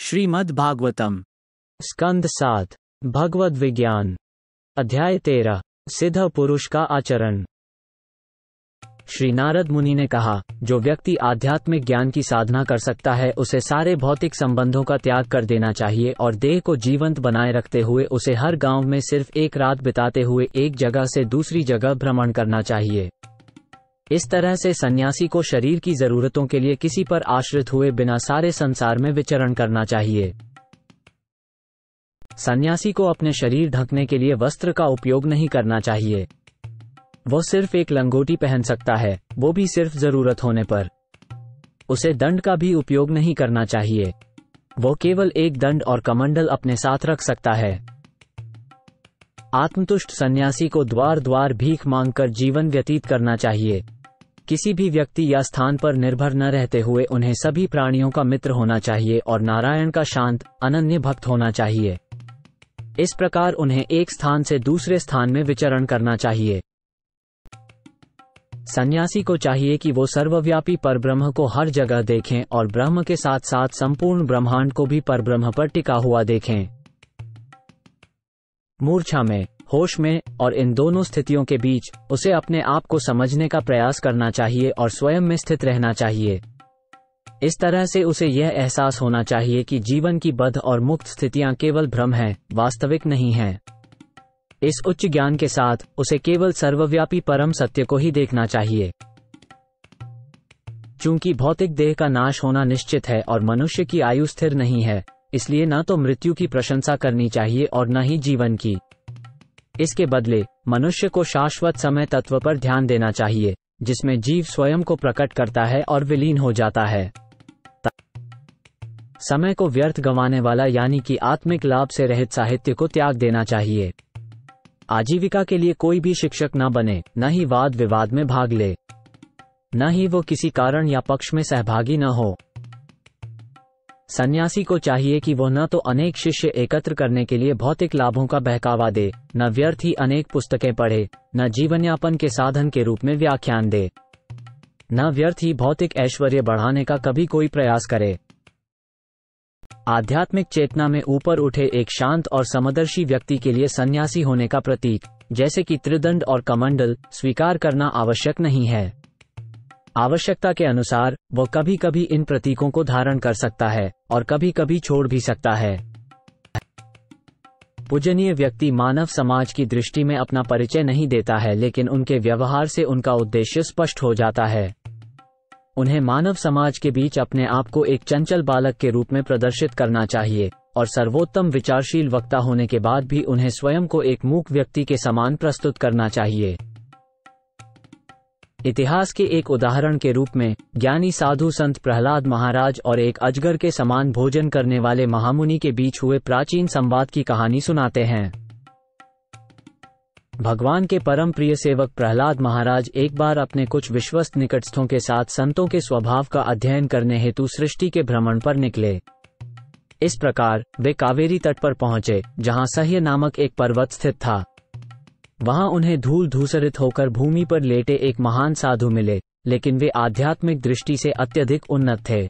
श्रीमद् भागवतम। स्कंद सात, भगवद विज्ञान। अध्याय तेरह, सिद्ध पुरुष का आचरण। श्री नारद मुनि ने कहा, जो व्यक्ति आध्यात्मिक ज्ञान की साधना कर सकता है, उसे सारे भौतिक संबंधों का त्याग कर देना चाहिए और देह को जीवंत बनाए रखते हुए उसे हर गाँव में सिर्फ़ एक रात बिताते हुए एक जगह से दूसरी जगह भ्रमण करना चाहिए। इस तरह से सन्यासी को शरीर की जरूरतों के लिए किसी पर आश्रित हुए बिना सारे संसार में विचरण करना चाहिए। सन्यासी को अपने शरीर ढकने के लिए वस्त्र का उपयोग नहीं करना चाहिए। वो सिर्फ़ एक लंगोटी पहन सकता है, वो भी सिर्फ़ ज़रूरत होने पर। उसे दंड का भी उपयोग नहीं करना चाहिए। वो केवल एक दंड और कमंडल अपने साथ रख सकता है। आत्मतुष्ट सन्यासी को द्वार द्वार भीख मांगकर जीवन व्यतीत करना चाहिए। किसी भी व्यक्ति या स्थान पर निर्भर न रहते हुए उन्हें सभी प्राणियों का मित्र होना चाहिए और नारायण का शांत, अनन्य भक्त होना चाहिए। इस प्रकार उन्हें एक स्थान से दूसरे स्थान में विचरण करना चाहिए। सन्यासी को चाहिए कि वो सर्वव्यापी परब्रह्म को हर जगह देखें और ब्रह्म के साथ साथ संपूर्ण ब्रह्मांड को भी परब्रह्म पर टिका हुआ देखें। मूर्छा में होश में और इन दोनों स्थितियों के बीच उसे अपने आप को समझने का प्रयास करना चाहिए और स्वयं में स्थित रहना चाहिए। इस तरह से उसे यह एहसास होना चाहिए कि जीवन की बद्ध और मुक्त स्थितियाँ केवल भ्रम हैं, वास्तविक नहीं हैं। इस उच्च ज्ञान के साथ उसे केवल सर्वव्यापी परम सत्य को ही देखना चाहिए। चूँकि भौतिक देह का नाश होना निश्चित है और मनुष्य की आयु स्थिर नहीं है इसलिए न तो मृत्यु की प्रशंसा करनी चाहिए और न ही जीवन की। इसके बदले, मनुष्य को शाश्वत समय तत्व पर ध्यान देना चाहिए, जिसमें जीव स्वयं को प्रकट करता है और विलीन हो जाता है। समय को व्यर्थ गंवाने वाला यानी कि आत्मिक लाभ से रहित साहित्य को त्याग देना चाहिए। आजीविका के लिए कोई भी शिक्षक न बने, न ही वाद विवाद में भाग ले। न ही वो किसी कारण या पक्ष में सहभागी न हो। सन्यासी को चाहिए कि वो न तो अनेक शिष्य एकत्र करने के लिए भौतिक लाभों का बहकावा दे, न व्यर्थ ही अनेक पुस्तकें पढ़े, न जीवनयापन के साधन के रूप में व्याख्यान दे। न व्यर्थ ही भौतिक ऐश्वर्य बढ़ाने का कभी कोई प्रयास करे। आध्यात्मिक चेतना में ऊपर उठे एक शांत और समदर्शी व्यक्ति के लिए सन्यासी होने का प्रतीक, जैसे कि त्रिदंड और कमंडल, स्वीकार करना आवश्यक नहीं है। आवश्यकता के अनुसार वो कभी कभी इन प्रतीकों को धारण कर सकता है, और कभी कभी छोड़ भी सकता है। पूजनीय व्यक्ति मानव समाज की दृष्टि में अपना परिचय नहीं देता है, लेकिन उनके व्यवहार से उनका उद्देश्य स्पष्ट हो जाता है। उन्हें मानव समाज के बीच अपने आप को एक चंचल बालक के रूप में प्रदर्शित करना चाहिए, और सर्वोत्तम विचारशील वक्ता होने के बाद भी उन्हें स्वयं को एक मूक व्यक्ति के समान प्रस्तुत करना चाहिए। इतिहास के एक उदाहरण के रूप में, ज्ञानी साधु संत प्रहलाद महाराज और एक अजगर के समान भोजन करने वाले महामुनि के बीच हुए प्राचीन संवाद की कहानी सुनाते हैं। भगवान के परम प्रिय सेवक प्रहलाद महाराज एक बार अपने कुछ विश्वस्त निकटस्थों के साथ संतों के स्वभाव का अध्ययन करने हेतु सृष्टि के भ्रमण पर निकले। इस प्रकार, वे कावेरी तट पर पहुँचे, जहाँ सह्य नामक एक पर्वत स्थित था। वहाँ उन्हें धूल धूसरित होकर भूमि पर लेटे एक महान साधु मिले, लेकिन वे आध्यात्मिक दृष्टि से अत्यधिक उन्नत थे।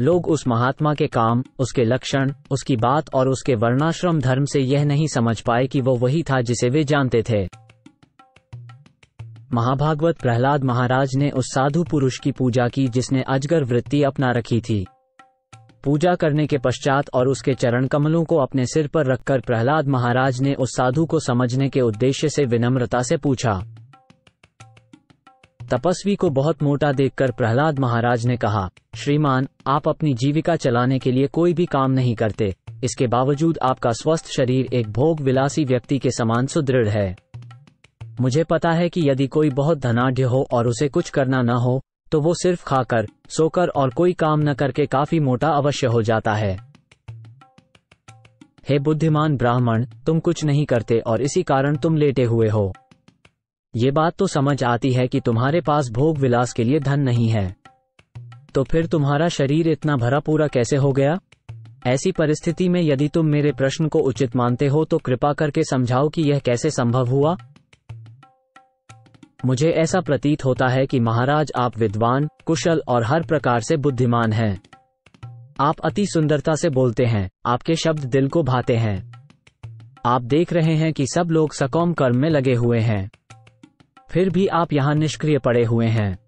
लोग उस महात्मा के काम, उसके लक्षण, उसकी बात और उसके वर्णाश्रम धर्म से यह नहीं समझ पाए कि वो वही था जिसे वे जानते थे। महाभागवत प्रहलाद महाराज ने उस साधु पुरुष की पूजा की जिसने अजगर वृत्ति अपना रखी थी। पूजा करने के पश्चात और उसके चरण कमलों को अपने सिर पर रखकर प्रहलाद महाराज ने उस साधु को समझने के उद्देश्य से विनम्रता से पूछा। तपस्वी को बहुत मोटा देखकर प्रहलाद महाराज ने कहा, श्रीमान, आप अपनी जीविका चलाने के लिए कोई भी काम नहीं करते। इसके बावजूद आपका स्वस्थ शरीर एक भोग विलासी व्यक्ति के समान सुदृढ़ है। मुझे पता है कि यदि कोई बहुत धनाढ़ हो और उसे कुछ करना न हो तो वो सिर्फ़ खाकर, सोकर और कोई काम न करके काफ़ी मोटा अवश्य हो जाता है। हे बुद्धिमान ब्राह्मण, तुम कुछ नहीं करते और इसी कारण तुम लेटे हुए हो। ये बात तो समझ आती है कि तुम्हारे पास भोग विलास के लिए धन नहीं है। तो फिर तुम्हारा शरीर इतना भरा पूरा कैसे हो गया? ऐसी परिस्थिति में यदि तुम मेरे प्रश्न को उचित मानते हो तो कृपा करके समझाओ कि यह कैसे संभव हुआ। मुझे ऐसा प्रतीत होता है कि महाराज आप विद्वान, कुशल और हर प्रकार से बुद्धिमान हैं। आप अति सुंदरता से बोलते हैं, आपके शब्द दिल को भाते हैं। आप देख रहे हैं कि सब लोग सकौम कर्म में लगे हुए हैं। फिर भी आप यहाँ निष्क्रिय पड़े हुए हैं।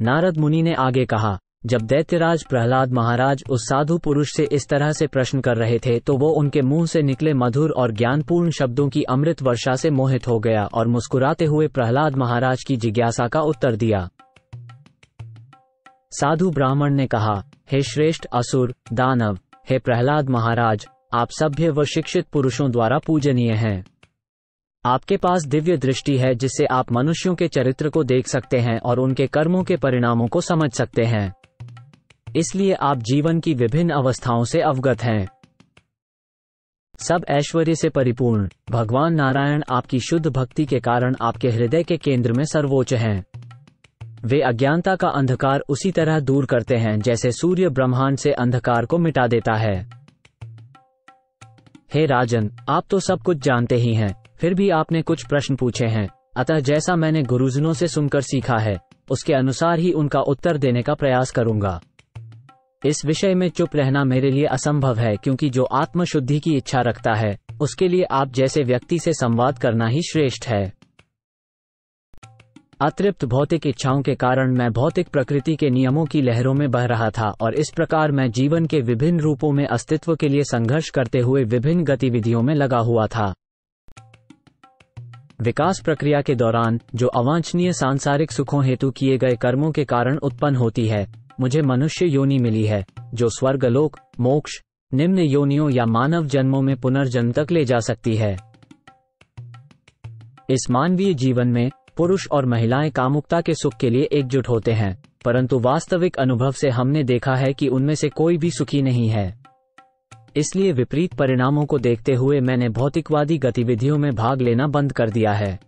नारद मुनि ने आगे कहा जब दैत्यराज प्रहलाद महाराज उस साधु पुरुष से इस तरह से प्रश्न कर रहे थे तो वो उनके मुँह से निकले मधुर और ज्ञानपूर्ण शब्दों की अमृत वर्षा से मोहित हो गया और मुस्कुराते हुए प्रहलाद महाराज की जिज्ञासा का उत्तर दिया। साधु ब्राह्मण ने कहा, हे श्रेष्ठ असुर, दानव, हे प्रहलाद महाराज, आप सभ्य व शिक्षित पुरुषों द्वारा पूजनीय हैं। आपके पास दिव्य दृष्टि है जिससे आप मनुष्यों के चरित्र को देख सकते हैं और उनके कर्मों के परिणामों को समझ सकते हैं। इसलिए आप जीवन की विभिन्न अवस्थाओं से अवगत हैं। सब ऐश्वर्य से परिपूर्ण। भगवान नारायण आपकी शुद्ध भक्ति के कारण आपके हृदय के केंद्र में सर्वोच्च हैं। वे अज्ञानता का अंधकार उसी तरह दूर करते हैं जैसे सूर्य ब्रह्मांड से अंधकार को मिटा देता है। हे राजन, आप तो सब कुछ जानते ही हैं, फिर भी आपने कुछ प्रश्न पूछे हैं। अतः जैसा मैंने गुरुजनों से सुनकर सीखा है, उसके अनुसार ही उनका उत्तर देने का प्रयास करूँगा। इस विषय में चुप रहना मेरे लिए असंभव है क्योंकि जो आत्मशुद्धि की इच्छा रखता है, उसके लिए आप जैसे व्यक्ति से संवाद करना ही श्रेष्ठ है। अतृप्त भौतिक इच्छाओं के कारण मैं भौतिक प्रकृति के नियमों की लहरों में बह रहा था और इस प्रकार मैं जीवन के विभिन्न रूपों में अस्तित्व के लिए संघर्ष करते हुए विभिन्न गतिविधियों में लगा हुआ था। विकास प्रक्रिया के दौरान, जो अवांछनीय सांसारिक सुखों हेतु किए गए कर्मों के कारण उत्पन्न होती है मुझे मनुष्य योनि मिली है, जो स्वर्गलोक, मोक्ष, निम्न योनियों या मानव जन्मों में पुनर्जन्म तक ले जा सकती है। इस मानवीय जीवन में, पुरुष और महिलाएँ कामुकता के सुख के लिए एकजुट होते हैं, परंतु वास्तविक अनुभव से हमने देखा है कि उनमें से कोई भी सुखी नहीं है। इसलिए विपरीत परिणामों को देखते हुए मैंने भौतिकवादी गतिविधियों में भाग लेना बंद कर दिया है।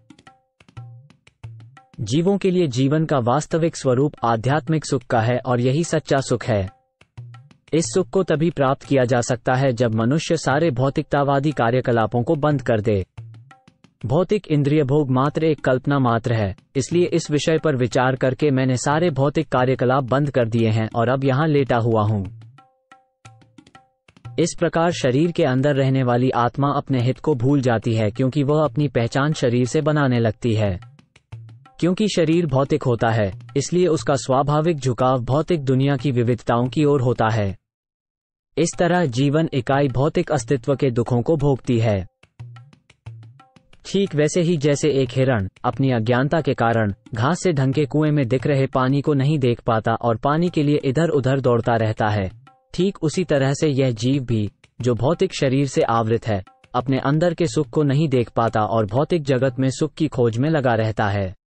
जीवों के लिए जीवन का वास्तविक स्वरूप आध्यात्मिक सुख का है और यही सच्चा सुख है। इस सुख को तभी प्राप्त किया जा सकता है जब मनुष्य सारे भौतिकतावादी कार्यकलापों को बंद कर दे। भौतिक इंद्रिय भोग मात्र एक कल्पना मात्र है, इसलिए इस विषय पर विचार करके मैंने सारे भौतिक कार्यकलाप बंद कर दिए हैं और अब यहाँ लेटा हुआ हूँ। इस प्रकार शरीर के अंदर रहने वाली आत्मा अपने हित को भूल जाती है क्योंकि वह अपनी पहचान शरीर से बनाने लगती है। क्योंकि शरीर भौतिक होता है, इसलिए उसका स्वाभाविक झुकाव भौतिक दुनिया की विविधताओं की ओर होता है। इस तरह जीवन इकाई भौतिक अस्तित्व के दुखों को भोगती है। ठीक वैसे ही जैसे एक हिरण, अपनी अज्ञानता के कारण, घास से ढंग के कुएँ में दिख रहे पानी को नहीं देख पाता और पानी के लिए इधर उधर दौड़ता रहता है। ठीक उसी तरह से यह जीव भी, जो भौतिक शरीर से आवृत है, अपने अंदर के सुख को नहीं देख पाता और भौतिक जगत में सुख की खोज में लगा रहता है।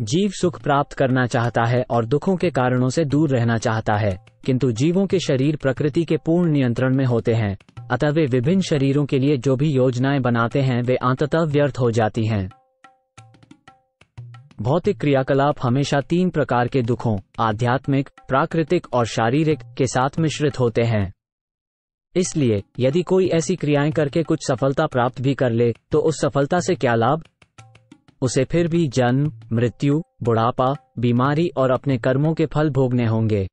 जीव सुख प्राप्त करना चाहता है और दुखों के कारणों से दूर रहना चाहता है, किंतु जीवों के शरीर प्रकृति के पूर्ण नियंत्रण में होते हैं, अतः वे विभिन्न शरीरों के लिए जो भी योजनाएँ बनाते हैं वे अंततः व्यर्थ हो जाती हैं। भौतिक क्रियाकलाप हमेशा तीन प्रकार के दुखों, आध्यात्मिक, प्राकृतिक और शारीरिक, के साथ मिश्रित होते हैं। इसलिए, यदि कोई ऐसी क्रियाएँ करके कुछ सफलता प्राप्त भी कर ले तो उस सफलता से क्या लाभ? उसे फिर भी जन्म, मृत्यु, बुढ़ापा, बीमारी और अपने कर्मों के फल भोगने होंगे।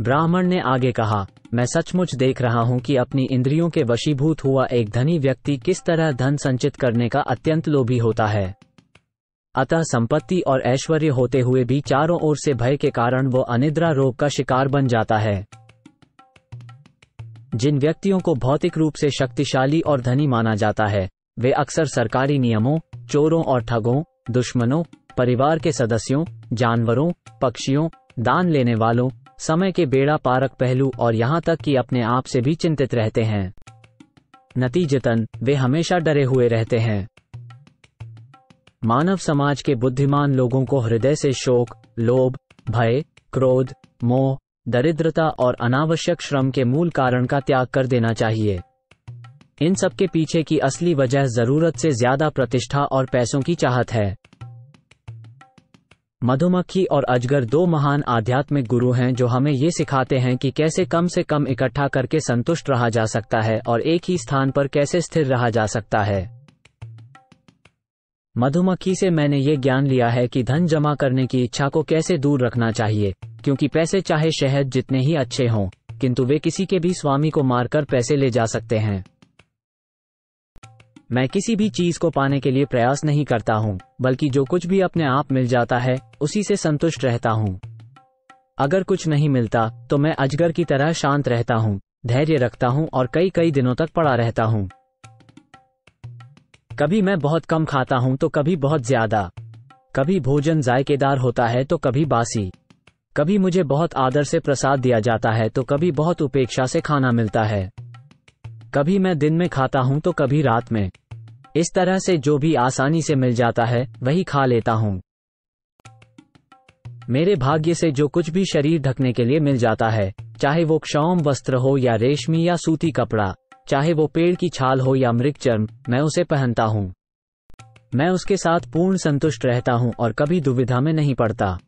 ब्राह्मण ने आगे कहा, मैं सचमुच देख रहा हूँ कि अपनी इंद्रियों के वशीभूत हुआ एक धनी व्यक्ति किस तरह धन संचित करने का अत्यंत लोभी होता है। अतः संपत्ति और ऐश्वर्य होते हुए भी चारों ओर से भय के कारण वो अनिद्रा रोग का शिकार बन जाता है। जिन व्यक्तियों को भौतिक रूप से शक्तिशाली और धनी माना जाता है वे अक्सर सरकारी नियमों, चोरों और ठगों, दुश्मनों, परिवार के सदस्यों, जानवरों, पक्षियों, दान लेने वालों, समय के बेड़ा पारक पहलू और यहाँ तक कि अपने आप से भी चिंतित रहते हैं। नतीजतन, वे हमेशा डरे हुए रहते हैं। मानव समाज के बुद्धिमान लोगों को हृदय से शोक, लोभ, भय, क्रोध, मोह, दरिद्रता और अनावश्यक श्रम के मूल कारण का त्याग कर देना चाहिए। इन सब के पीछे की असली वजह ज़रूरत से ज़्यादा प्रतिष्ठा और पैसों की चाहत है। मधुमक्खी और अजगर दो महान आध्यात्मिक गुरु हैं जो हमें ये सिखाते हैं कि कैसे कम से कम इकट्ठा करके संतुष्ट रहा जा सकता है और एक ही स्थान पर कैसे स्थिर रहा जा सकता है। मधुमक्खी से मैंने ये ज्ञान लिया है कि धन जमा करने की इच्छा को कैसे दूर रखना चाहिए, क्योंकि पैसे चाहे शहद जितने ही अच्छे हों, किंतु वे किसी के भी स्वामी को मारकर पैसे ले जा सकते हैं। मैं किसी भी चीज़ को पाने के लिए प्रयास नहीं करता हूँ, बल्कि जो कुछ भी अपने आप मिल जाता है, उसी से संतुष्ट रहता हूँ। अगर कुछ नहीं मिलता तो मैं अजगर की तरह शांत रहता हूँ, धैर्य रखता हूँ और कई कई दिनों तक पड़ा रहता हूँ। कभी मैं बहुत कम खाता हूँ तो कभी बहुत ज़्यादा। कभी भोजन जायकेदार होता है तो कभी बासी। कभी मुझे बहुत आदर से प्रसाद दिया जाता है तो कभी बहुत उपेक्षा से खाना मिलता है। कभी मैं दिन में खाता हूँ तो कभी रात में। इस तरह से जो भी आसानी से मिल जाता है, वही खा लेता हूँ। मेरे भाग्य से जो कुछ भी शरीर ढकने के लिए मिल जाता है, चाहे वो क्षौम वस्त्र हो या रेशमी या सूती कपड़ा, चाहे वो पेड़ की छाल हो या मृग चर्म, मैं उसे पहनता हूँ। मैं उसके साथ पूर्ण संतुष्ट रहता हूँ और कभी दुविधा में नहीं पड़ता।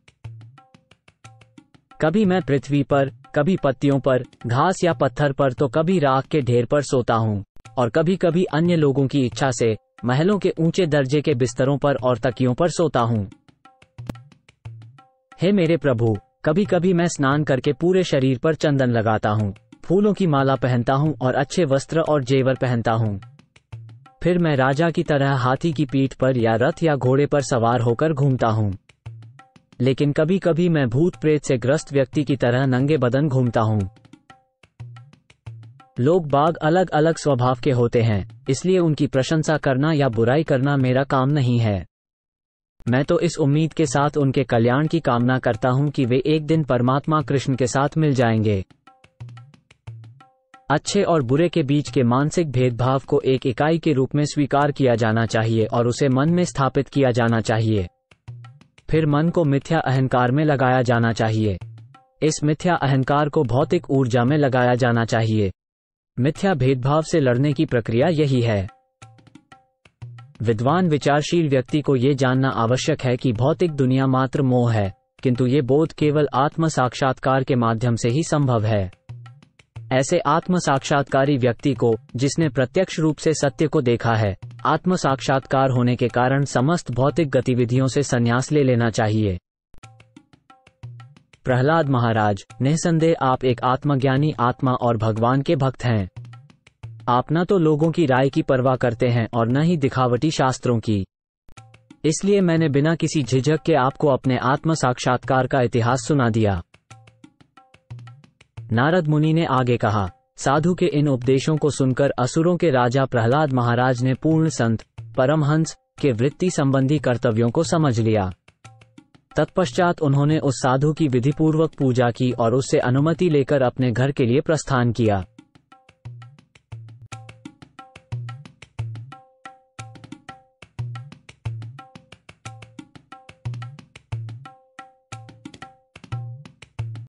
कभी मैं पृथ्वी पर कभी पत्तियों पर, घास या पत्थर पर तो कभी राख के ढेर पर सोता हूँ। और कभी कभी अन्य लोगों की इच्छा से, महलों के ऊँचे दर्जे के बिस्तरों पर और तकियों पर सोता हूँ। हे मेरे प्रभु कभी कभी मैं स्नान करके पूरे शरीर पर चंदन लगाता हूँ, फूलों की माला पहनता हूँ और अच्छे वस्त्र और जेवर पहनता हूँ। फिर मैं राजा की तरह हाथी की पीठ पर या रथ या घोड़े पर सवार होकर घूमता हूँ। लेकिन कभी कभी मैं भूत प्रेत से ग्रस्त व्यक्ति की तरह नंगे बदन घूमता हूँ। लोग बाग अलग अलग स्वभाव के होते हैं, इसलिए उनकी प्रशंसा करना या बुराई करना मेरा काम नहीं है। मैं तो इस उम्मीद के साथ उनके कल्याण की कामना करता हूँ कि वे एक दिन परमात्मा कृष्ण के साथ मिल जाएँगे। अच्छे और बुरे के बीच के मानसिक भेदभाव को एक इकाई के रूप में स्वीकार किया जाना चाहिए और उसे मन में स्थापित किया जाना चाहिए। फिर मन को मिथ्या अहंकार में लगाया जाना चाहिए। इस मिथ्या अहंकार को भौतिक ऊर्जा में लगाया जाना चाहिए। मिथ्या भेदभाव से लड़ने की प्रक्रिया यही है। विद्वान विचारशील व्यक्ति को ये जानना आवश्यक है कि भौतिक दुनिया मात्र मोह है, किंतु ये बोध केवल आत्म साक्षात्कार के माध्यम से ही संभव है। ऐसे आत्म साक्षात्कारी व्यक्ति को, जिसने प्रत्यक्ष रूप से सत्य को देखा है। आत्म साक्षात्कार होने के कारण समस्त भौतिक गतिविधियों से संन्यास ले लेना चाहिए। प्रहलाद महाराज, निसंदेह आप एक आत्मज्ञानी आत्मा और भगवान के भक्त हैं। आप न तो लोगों की राय की परवाह करते हैं और न ही दिखावटी शास्त्रों की। इसलिए मैंने बिना किसी झिझक के आपको अपने आत्म साक्षात्कार का इतिहास सुना दिया। नारद मुनि ने आगे कहा, साधु के इन उपदेशों को सुनकर असुरों के राजा प्रहलाद महाराज ने पूर्ण संत, परमहंस के वृत्ति संबंधी कर्तव्यों को समझ लिया। तत्पश्चात उन्होंने उस साधु की विधिपूर्वक पूजा की और उससे अनुमति लेकर अपने घर के लिए प्रस्थान किया।